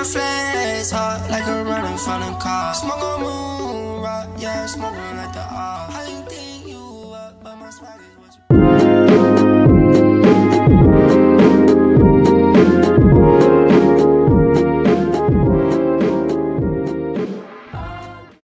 Tryna flex like a running from the car. Smoke on moon rock, yeah, smoking like the R. How you think?